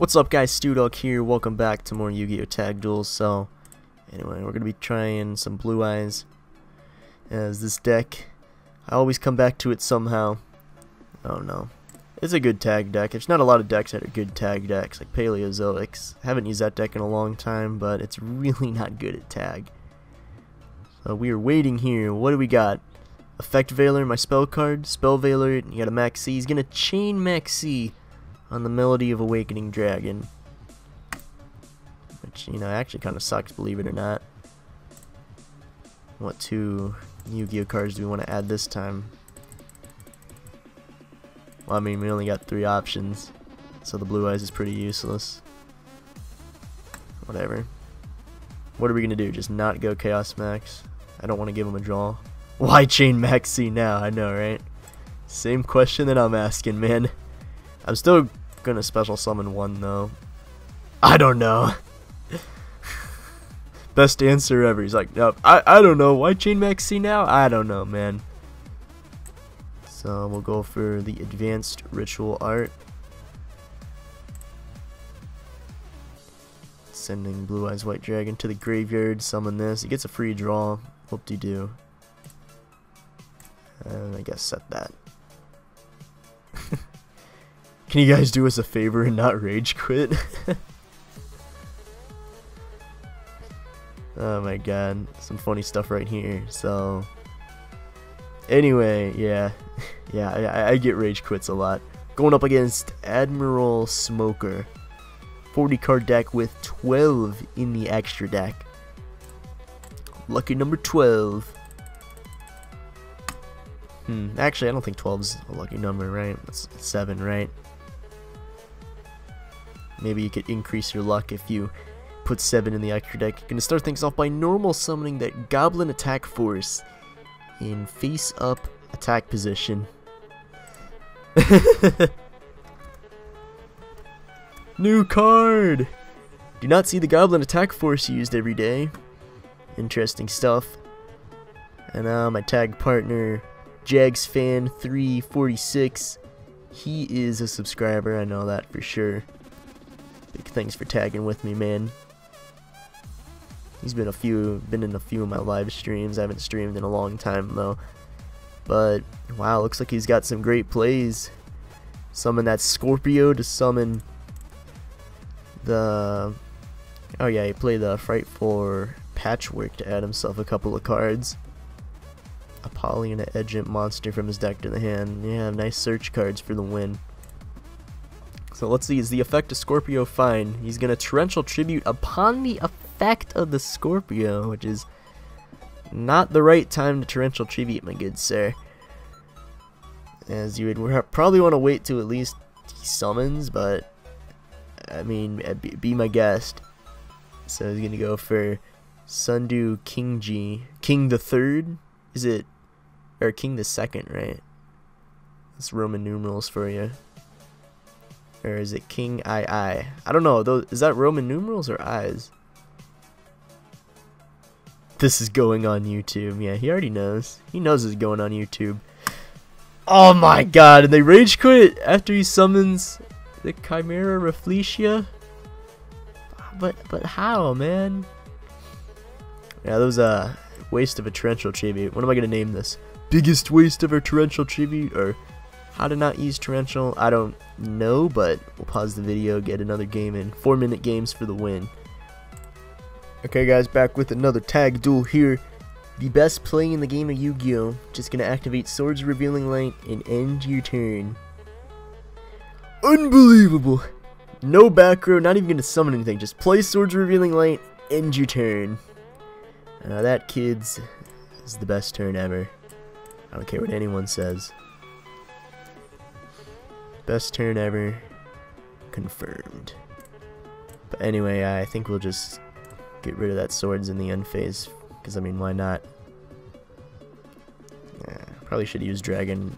What's up guys, Stewdog here, welcome back to more Yu-Gi-Oh! Tag Duels, so anyway, we're going to be trying some Blue Eyes as this deck, I always come back to it somehow, oh no, it's a good tag deck, there's not a lot of decks that are good tag decks, like Paleozoics, haven't used that deck in a long time, but it's really not good at tag, so we are waiting here, what do we got? Effect Veiler, my spell card, Spell Veiler, you got a Maxx C, he's going to chain Maxx C on the Melody of Awakening Dragon. Which, you know, actually kind of sucks, believe it or not. What two Yu-Gi-Oh cards do we want to add this time? Well, I mean, we only got three options, so the Blue Eyes is pretty useless. Whatever. What are we going to do? Just not go Chaos Max? I don't want to give him a draw. Why chain Maxx C now? I know, right? Same question that I'm asking, man. I'm still gonna special summon one though. I don't know. Best answer ever. He's like, nope, I, I don't know. Why Chain Maxx C now? I don't know, man. So we'll go for the advanced ritual art. Sending Blue Eyes White Dragon to the graveyard, summon this. He gets a free draw. Whoop de doo. And I guess set that. Can you guys do us a favor and not rage quit? oh my god, some funny stuff right here. So, anyway, yeah, yeah, I, I get rage quits a lot. Going up against Admiral Smoker. 40 card deck with 12 in the extra deck. Lucky number 12. Hmm, actually, I don't think 12 is a lucky number, right? It's 7, right? Maybe you could increase your luck if you put 7 in the extra deck. You're going to start things off by normal summoning that Goblin Attack Force in face-up attack position. New card! Do not see the Goblin Attack Force used every day. Interesting stuff. And uh, my tag partner, Jags Fan 346 he is a subscriber, I know that for sure. Big thanks for tagging with me, man. He's been a few, been in a few of my live streams. I haven't streamed in a long time though. But wow, looks like he's got some great plays. Summon that Scorpio to summon the. Oh yeah, he played the Frightful Patchwork to add himself a couple of cards. Apollyon Edgent monster from his deck to the hand. Yeah, nice search cards for the win. So let's see, is the effect of Scorpio fine? He's going to Torrential Tribute upon the effect of the Scorpio, which is not the right time to Torrential Tribute, my good sir. As you would probably want to wait to at least he summons, but I mean, uh, be, my guest. So he's going to go for Sundu King G. King the Third? Is it, or King the Second, right? That's Roman numerals for you. Or is it King I I? I don't know. Those, is that Roman numerals or eyes? This is going on YouTube. Yeah, he already knows. He knows it's going on YouTube. Oh my god, and they rage quit after he summons the Chimera Rafflesia? But but how, man? Yeah, that was a waste of a torrential tribute. What am I gonna name this? Biggest waste of a torrential tribute or how to not use torrential, I don't know, but we'll pause the video, get another game in. Four minute games for the win. Okay guys, back with another tag duel here. The best play in the game of Yu-Gi-Oh! Just gonna activate Swords Revealing Light and end your turn. Unbelievable! No back row, not even gonna summon anything. Just play Swords Revealing Light, end your turn. Uh, that, kids, is the best turn ever. I don't care what anyone says. Best turn ever. Confirmed. But anyway, I think we'll just get rid of that swords in the end phase. Because, I mean, why not? Yeah, probably should use Dragon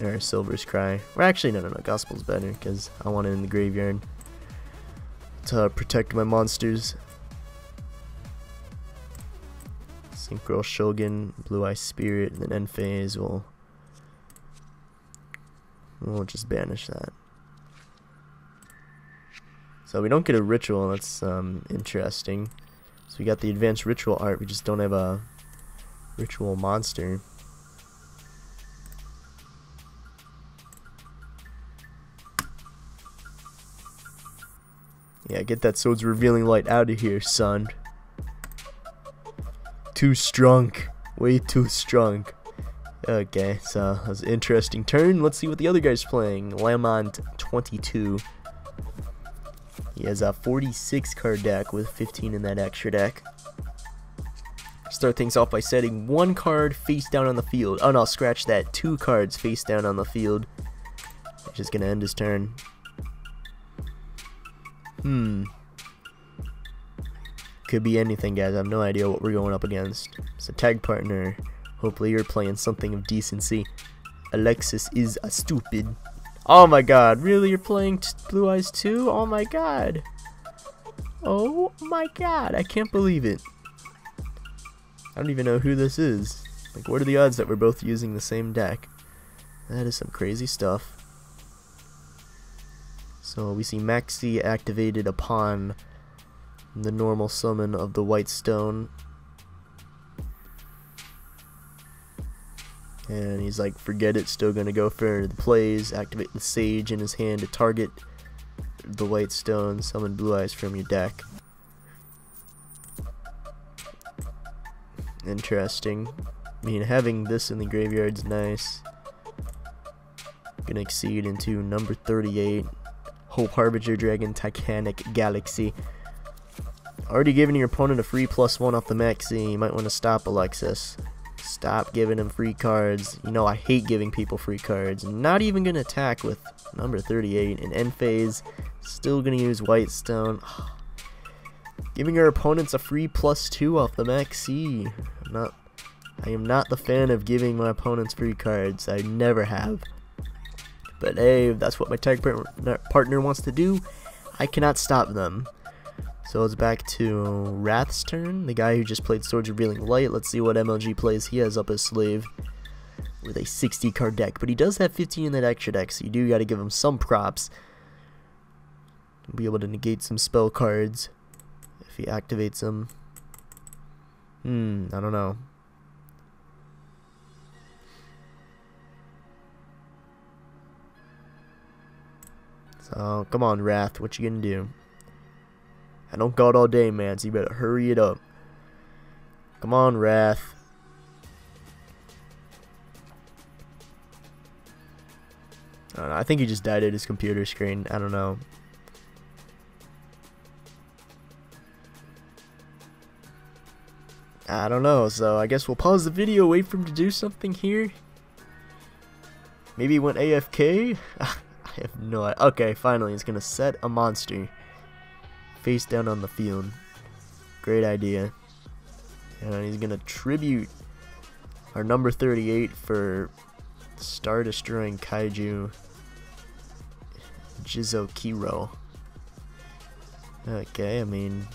or Silver's Cry. Or actually, no, no, no. Gospel's better. Because I want it in the graveyard to protect my monsters. Synchro Shogun, Blue Eye Spirit, and then end phase will We'll just banish that. So we don't get a ritual, that's um, interesting. So we got the advanced ritual art, we just don't have a ritual monster. Yeah, get that sword's revealing light out of here, son. Too strong. Way too strong. Okay, so that was an interesting turn. Let's see what the other guy's playing. Lamont 22. He has a 46 card deck with 15 in that extra deck. Start things off by setting one card face down on the field. Oh no, scratch that. Two cards face down on the field. Which is going to end his turn. Hmm. Could be anything, guys. I have no idea what we're going up against. It's a tag partner. Hopefully you're playing something of decency. Alexis is a stupid. Oh my god, really? You're playing Blue Eyes too? Oh my god. Oh my god, I can't believe it. I don't even know who this is. Like, what are the odds that we're both using the same deck? That is some crazy stuff. So we see Maxx C activated upon the normal summon of the White Stone. And he's like, forget it, still gonna go for the plays, activate the Sage in his hand to target the White Stone, summon Blue Eyes from your deck. Interesting. I mean, having this in the graveyard's nice. Gonna exceed into number 38. Hope Harbinger Dragon Titanic Galaxy. Already giving your opponent a free plus one off the Maxx C. You might want to stop Alexis. Stop giving him free cards. You know I hate giving people free cards. Not even going to attack with number 38 in end phase. Still going to use White Stone. Giving your opponents a free plus two off the Maxx C. I'm not I am not the fan of giving my opponents free cards. I never have. But hey, if that's what my tag partner wants to do, I cannot stop them. So it's back to Wrath's turn, the guy who just played Swords Revealing Light. Let's see what MLG plays he has up his sleeve with a 60 card deck. But he does have 15 in that extra deck, so you do got to give him some props. Be able to negate some spell cards if he activates them. Hmm, I don't know. So, come on, Wrath. What you gonna do? I don't got all day, man, so you better hurry it up. Come on, Wrath. I, I think he just died at his computer screen. I don't know. I don't know, so I guess we'll pause the video, wait for him to do something here. Maybe he went AFK? I have no idea. Okay, finally, he's going to set a monster face down on the field. Great idea. And he's going to tribute our number 38 for Star Destroying Kaiju Jizukiru. Okay, I mean,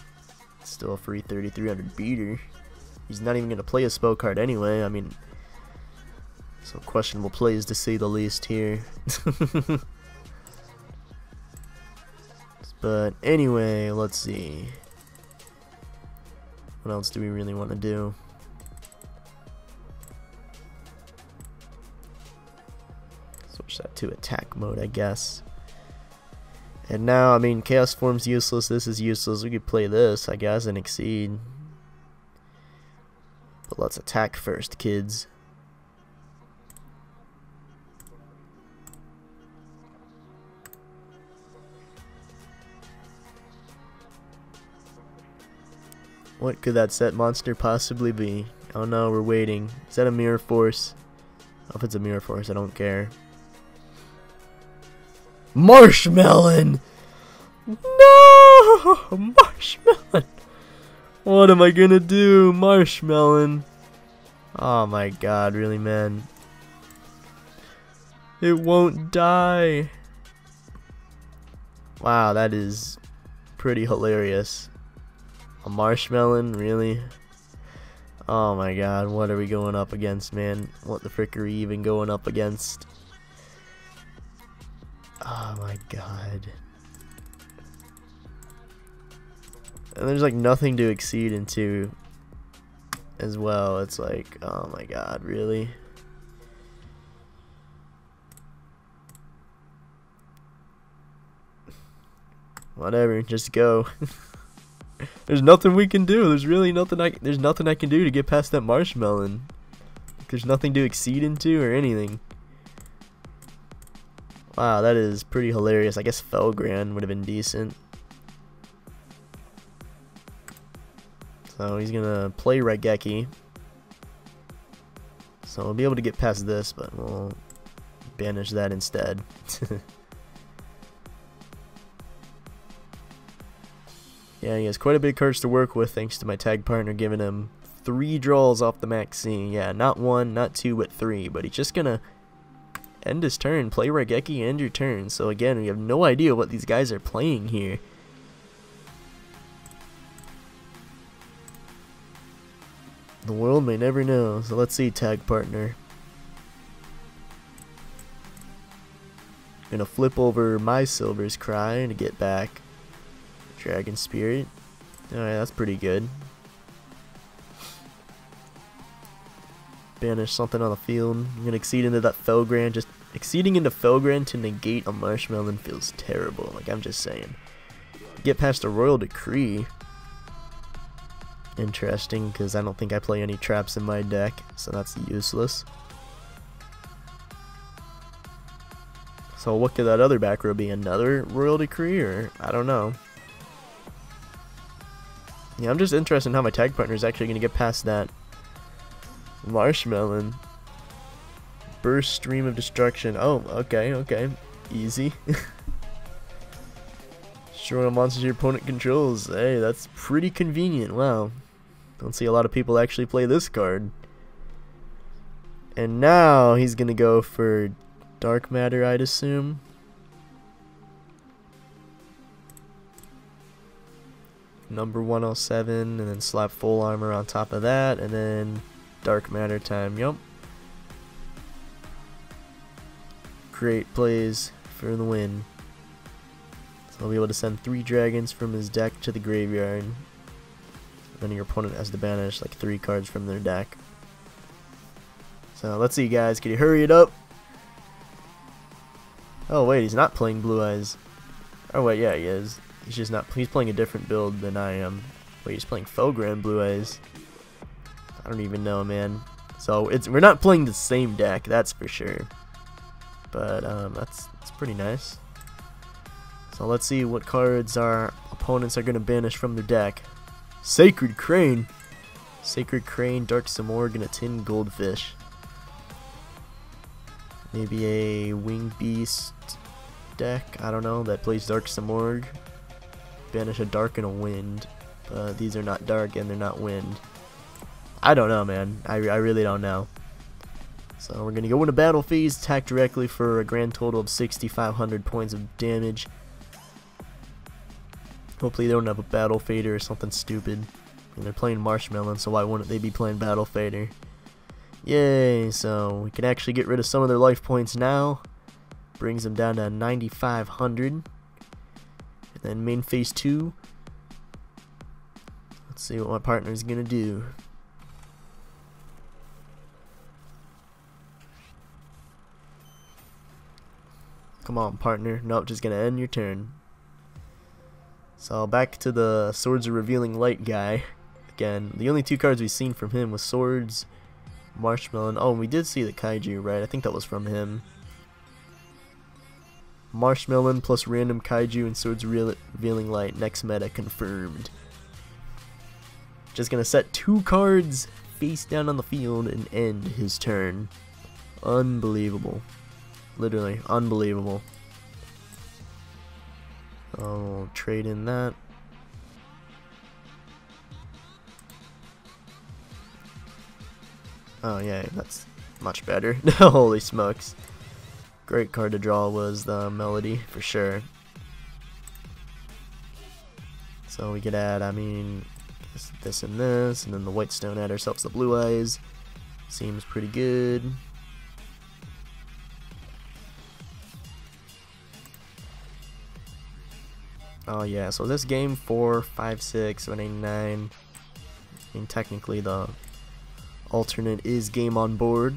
still a free 3300 beater. He's not even going to play a spell card anyway. I mean, some questionable plays to say the least here. But anyway, let's see. What else do we really want to do? Switch that to attack mode, I guess. And now, I mean, Chaos Form's useless, this is useless. We could play this, I guess, and exceed. But let's attack first, kids. What could that set monster possibly be? Oh no, we're waiting. Is that a mirror force? Oh, if it's a mirror force, I don't care. Marshmallow! No! Marshmallow! What am I gonna do? Marshmallow! Oh my god, really, man. It won't die. Wow, that is pretty hilarious. A Marshmallon, really? Oh my god, what are we going up against, man? What the frick are we even going up against? Oh my god. And there's like nothing to exceed into as well. It's like, oh my god, really? Whatever, just go. there's nothing we can do. There's really nothing I there's nothing I can do to get past that marshmallow. There's nothing to exceed into or anything. Wow, that is pretty hilarious. I guess Felgrand would have been decent. So he's gonna play Raigeki. So we'll be able to get past this, but we'll banish that instead. yeah, he has quite a bit of cards to work with thanks to my tag partner giving him three draws off the Maxx C. Yeah, not one, not two, but three. But he's just gonna end his turn, play Raigeki, end your turn. So again, we have no idea what these guys are playing here. The world may never know, so let's see, tag partner. Gonna flip over my Silver's Cry to get back Dragon Spirit. Alright, that's pretty good. Banish something on the field. I'm gonna exceed into that Felgrand. Just exceeding into Felgrand to negate a Marshmallow feels terrible. Like, I'm just saying. Get past a Royal Decree interesting because I don't think I play any traps in my deck, so that's useless. So what could that other back row be? Another Royal Decree or I don't know. Yeah, I'm just interested in how my tag partner is actually going to get past that Marshmallow. Burst Stream of Destruction. Oh, okay, okay. Easy. Destroy monsters your opponent controls. Hey, that's pretty convenient. Wow. Don't see a lot of people actually play this card. And now he's going to go for Dark Matter, I'd assume. Number 107, and then slap full armor on top of that, and then Dark Matter time, yup. Great plays for the win. So he'll be able to send three dragons from his deck to the graveyard. Then your opponent has to banish like three cards from their deck. So let's see guys, can you hurry it up? Oh wait, he's not playing Blue Eyes. Oh wait, yeah he is. He's just not, he's playing a different build than I am. Wait, he's playing Felgrand Blue Eyes. I don't even know, man. So it's we're not playing the same deck, that's for sure. But um, that's that's pretty nice. So let's see what cards our opponents are going to banish from their deck. Sacred Crane. Sacred Crane, Dark Simorgh, and a Tin Goldfish. Maybe a Wing Beast deck, I don't know, that plays Dark Simorgh. Banish a Dark and a Wind. But these are not Dark and they're not Wind. I don't know, man. I, I really don't know. So we're going to go into battle phase, attack directly for a grand total of 6,500 points of damage. Hopefully they don't have a Battle Fader or something stupid. And they're playing Marshmallow, so why wouldn't they be playing Battle Fader? Yay, so we can actually get rid of some of their life points now. Brings them down to 9,500. And then main phase 2. Let's see what my partner is to do. Come on, partner. Nope, just to end your turn. So back to the Swords of Revealing Light guy. Again, the only two cards we've seen from him was Swords, Marshmallow. Oh, we did see the Kaiju, right? I think that was from him. Marshmallow plus random Kaiju and Swords Revealing Light. Next meta confirmed. Just gonna set two cards face down on the field and end his turn. Unbelievable. Literally, unbelievable. I'll trade in that. Oh yeah, that's much better. Holy smokes. Great card to draw was the Melody, for sure. So we could add, I mean, this, and this, and then the White Stone add ourselves the Blue Eyes. Seems pretty good. Oh yeah, so this game 4, 5, 6, 7, 8, 9. I mean, technically the alternate is game on board.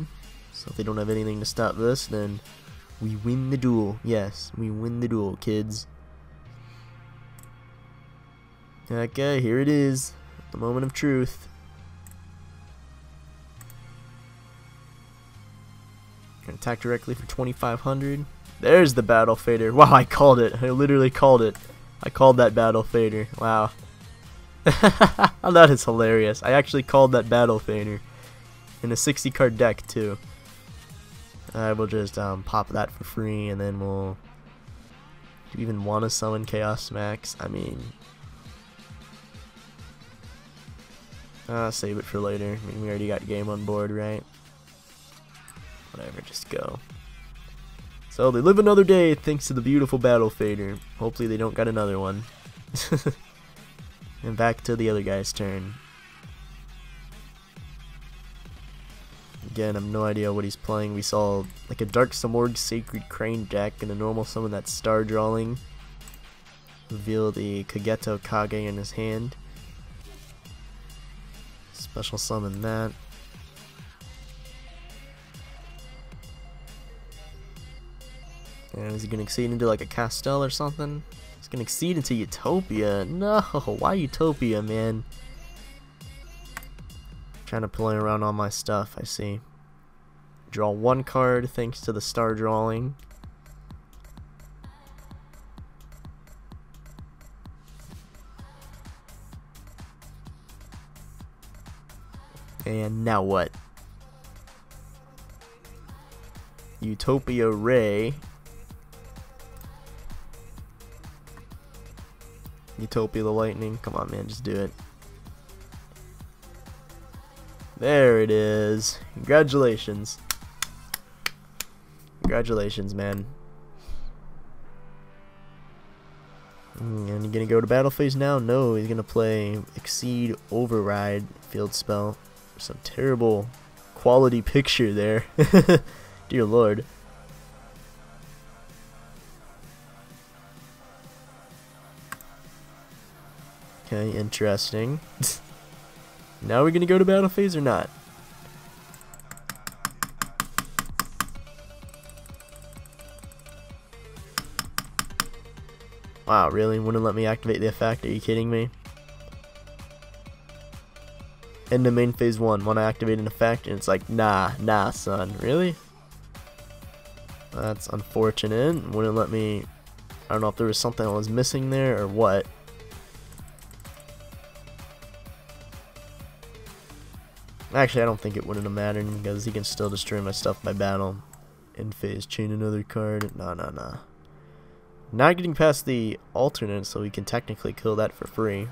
So if they don't have anything to stop this, then we win the duel. Yes, we win the duel, kids. Okay, here it is. The moment of truth. Gonna attack directly for 2500. There's the battle fader. Wow, I called it. I literally called it. I called that battle fader. Wow. that is hilarious. I actually called that battle fader. In a 60 card deck, too. I will just um, pop that for free, and then we'll... Do you even want to summon Chaos Max? I mean... Uh, save it for later. I mean, we already got game on board, right? Whatever, just go. So they live another day thanks to the beautiful battle fader. Hopefully they don't got another one. and back to the other guy's turn. Again, I have no idea what he's playing. We saw like a Dark Simorgh Sacred Crane deck and a normal summon that Star Drawing. Reveal the Kagetokage in his hand. Special summon that. And is he gonna exceed into like a Castel or something? He's gonna exceed into Utopia. No, why Utopia, man? Trying to play around all my stuff, I see. Draw one card thanks to the star drawing. And now what? Utopia Ray. Utopia the Lightning. Come on, man, just do it. There it is. Congratulations. Congratulations, man. Hmm, and you gonna go to battle phase now? No, he's gonna play Exceed Override field spell. Some terrible quality picture there. Dear lord. Okay, interesting. now we're gonna go to battle phase or not? Wow, really? Wouldn't let me activate the effect? Are you kidding me? End of main phase 1, want to activate an effect, and it's like, nah, nah, son. Really? That's unfortunate. Wouldn't let me... I don't know if there was something I was missing there or what. Actually, I don't think it wouldn't have mattered because he can still destroy my stuff by battle. End phase, chain another card. Nah, nah, nah. Not getting past the alternate, so we can technically kill that for free.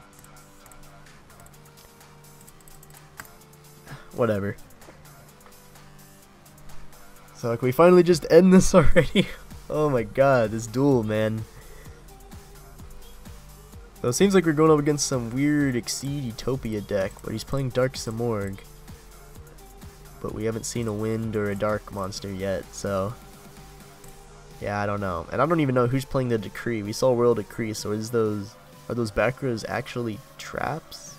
Whatever. So can we finally just end this already? oh my god, this duel, man. So it seems like we're going up against some weird Exceed Utopia deck, but he's playing Dark Simorgh but we haven't seen a wind or a dark monster yet, so yeah, I don't know. And I don't even know who's playing the Decree. We saw Royal Decree, so is those are those back rows actually traps?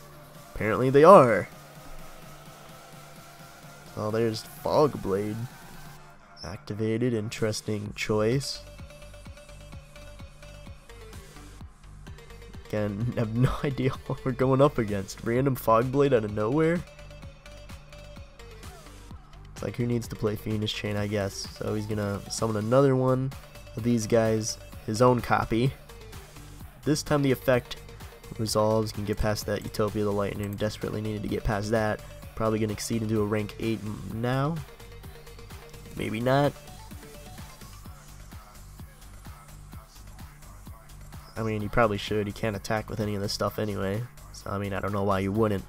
Apparently they are. Oh, there's Fog Blade. Activated, interesting choice. Again, have no idea what we're going up against. Random Fog Blade out of nowhere? Like, who needs to play Fiendish Chain, I guess. So he's gonna summon another one of these guys, his own copy. This time the effect resolves, can get past that Utopia of the Lightning, desperately needed to get past that. Probably gonna exceed into a rank 8 now. Maybe not. I mean, you probably should. You can't attack with any of this stuff anyway. So, I mean, I don't know why you wouldn't.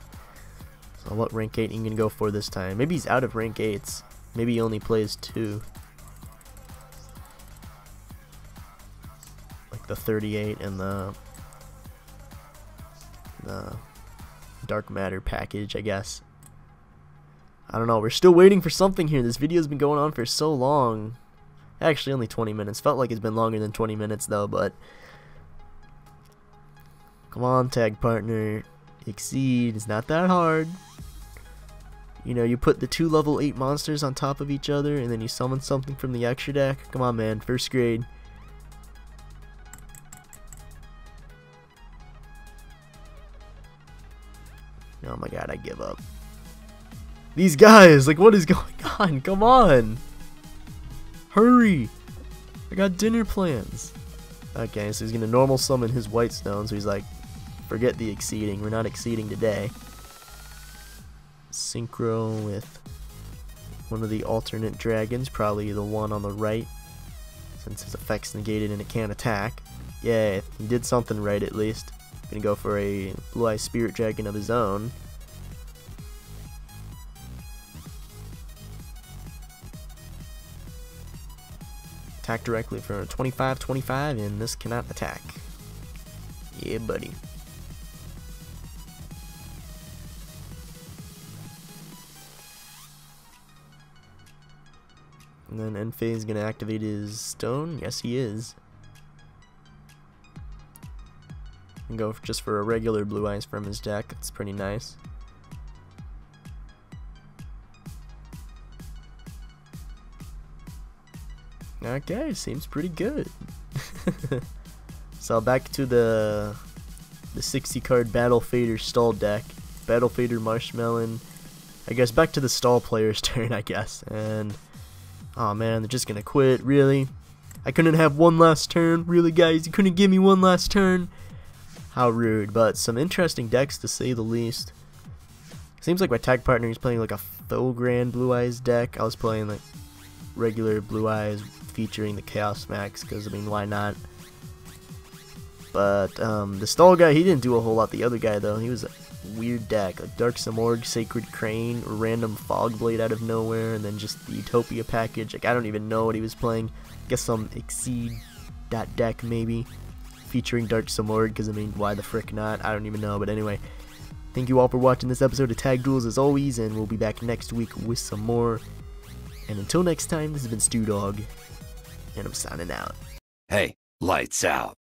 So what rank 8 you can go for this time? Maybe he's out of rank 8s. Maybe he only plays 2. Like the 38 and the the dark matter package, I guess. I don't know. We're still waiting for something here. This video's been going on for so long. Actually, only 20 minutes. Felt like it's been longer than 20 minutes, though, but... Come on, tag partner. Exceed. It's not that hard. You know, you put the two level 8 monsters on top of each other, and then you summon something from the extra deck. Come on, man. First grade. Oh my god, I give up. These guys, like, what is going on? Come on! Hurry! I got dinner plans. Okay, so he's gonna normal summon his white stone, so he's like, forget the exceeding, we're not exceeding today. Synchro with one of the alternate dragons, probably the one on the right, since his effect's negated and it can't attack. Yeah, he did something right at least. Gonna go for a Blue Eye Spirit Dragon of his own. Attack directly for 25-25 and this cannot attack. Yeah, buddy. And then Enfei is going to activate his stone. Yes, he is. And go just for a regular blue eyes from his deck. It's pretty nice. Okay, seems pretty good. so back to the the 60 card Battle Fader stall deck. Battle Fader Marshmallon. I guess back to the stall player's turn, I guess. And oh man, they're just gonna quit. Really? I couldn't have one last turn. Really, guys? You couldn't give me one last turn. How rude, but some interesting decks to say the least. Seems like my tag partner is playing like a Felgrand Blue Eyes deck. I was playing like regular Blue Eyes featuring the Chaos Max, because I mean, why not? But um, the stall guy, he didn't do a whole lot. The other guy though, he was weird deck, like Dark Simorgh, Sacred Crane, random Fog Blade out of nowhere, and then just the Utopia package. Like I don't even know what he was playing. Guess some Exceed that deck maybe featuring Dark Simorgh, because I mean, why the frick not? I don't even know, but anyway. Thank you all for watching this episode of Tag Duels as always, and we'll be back next week with some more. And until next time, this has been Stew Dog, and I'm signing out. Hey, lights out.